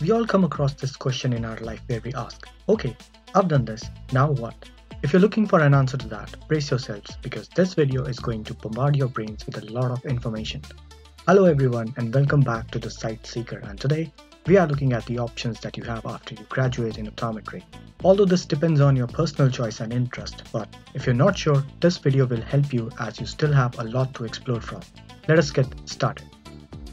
We all come across this question in our life where we ask, okay, I've done this, now what? If you're looking for an answer to that, brace yourselves because this video is going to bombard your brains with a lot of information. Hello everyone and welcome back to the Sight Seeker and today we are looking at the options that you have after you graduate in optometry. Although this depends on your personal choice and interest, but if you're not sure, this video will help you as you still have a lot to explore from. Let us get started.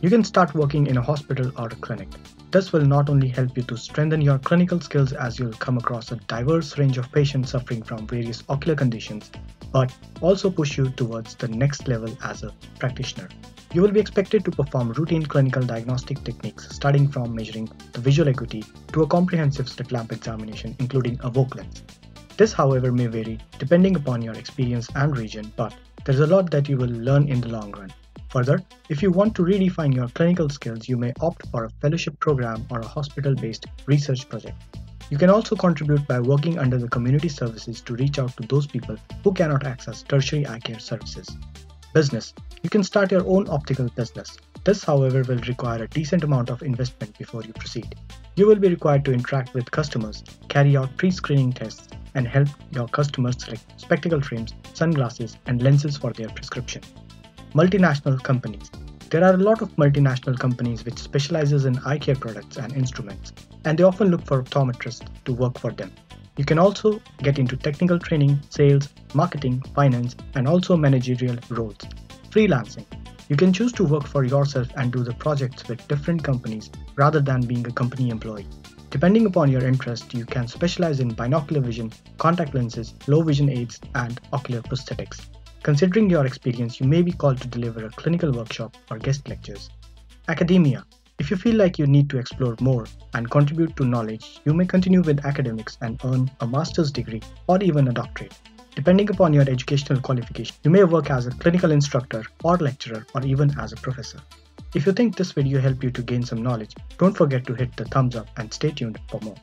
You can start working in a hospital or a clinic. This will not only help you to strengthen your clinical skills as you'll come across a diverse range of patients suffering from various ocular conditions, but also push you towards the next level as a practitioner. You will be expected to perform routine clinical diagnostic techniques starting from measuring the visual acuity to a comprehensive slit lamp examination including a Volk lens. This however may vary depending upon your experience and region, but there's a lot that you will learn in the long run. Further, if you want to redefine your clinical skills, you may opt for a fellowship program or a hospital-based research project. You can also contribute by working under the community services to reach out to those people who cannot access tertiary eye care services. Business. You can start your own optical business. This, however, will require a decent amount of investment before you proceed. You will be required to interact with customers, carry out pre-screening tests, and help your customers select spectacle frames, sunglasses, and lenses for their prescription multinational companies. There are a lot of multinational companies which specializes in eye care products and instruments, and they often look for optometrists to work for them. You can also get into technical training, sales, marketing, finance, and also managerial roles. Freelancing. You can choose to work for yourself and do the projects with different companies rather than being a company employee. Depending upon your interest, you can specialize in binocular vision, contact lenses, low vision aids, and ocular prosthetics. Considering your experience, you may be called to deliver a clinical workshop or guest lectures. Academia. If you feel like you need to explore more and contribute to knowledge, you may continue with academics and earn a master's degree or even a doctorate. Depending upon your educational qualification, you may work as a clinical instructor or lecturer or even as a professor. If you think this video helped you to gain some knowledge, don't forget to hit the thumbs up and stay tuned for more.